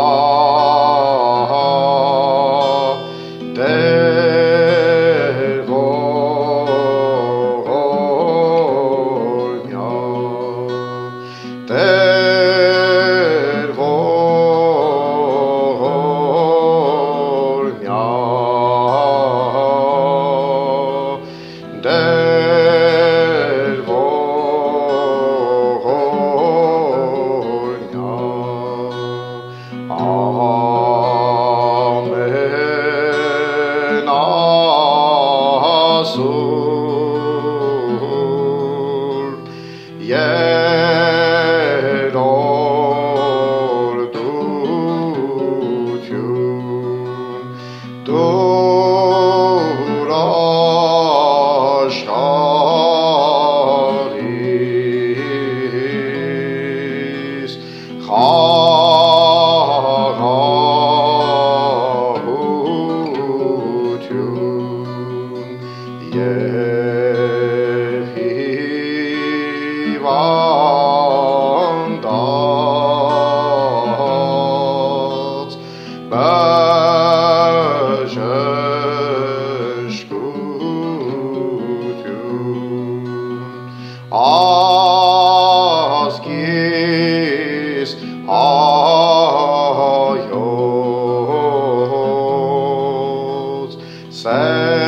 all. Yeah. 哎。